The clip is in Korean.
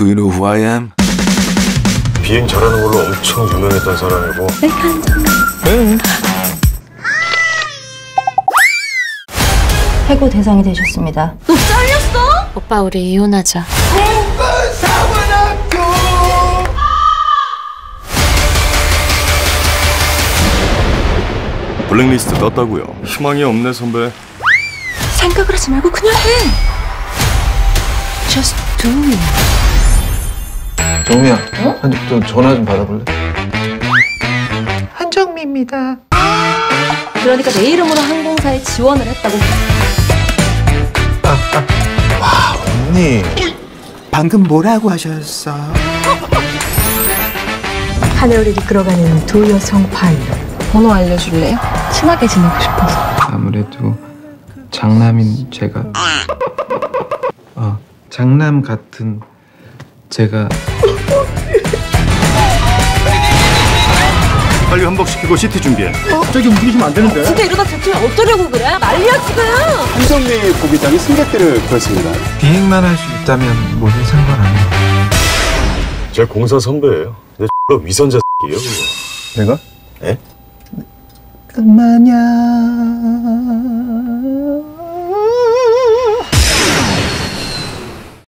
Do you know who I am? 비행 잘하는 걸로 엄청 유명했던 사람이고 해고 대상이 되셨습니다. 오빠 우리 이혼하자. 블랙리스트 떴다고요 희망이 없네 선배 생각을 하지 말고 그냥 해. Just do it. 정미야, 한, 좀 전화 좀 받아볼래? 그러니까 내 이름으로 항공사에 지원을 했다고. 언니. 방금 뭐라고 하셨어? 하늘을 이끌어가는 두 여성 파일럿. 번호 알려줄래요? 친하게 지내고 싶어서. 아무래도 장남인 제가 어 장남 같은 제가 빨리 환복시키고 CT 준비해 진짜 이러다 다치면 어쩌려고 그래? 난리야 지금. 한정리 고기장이 승객들을 구했습니다. 비행만 할 수 있다면 뭐든 상관 안 해요. 제 공사 선배예요 근데 X가 위선자 X예요 내가? 예? 그만야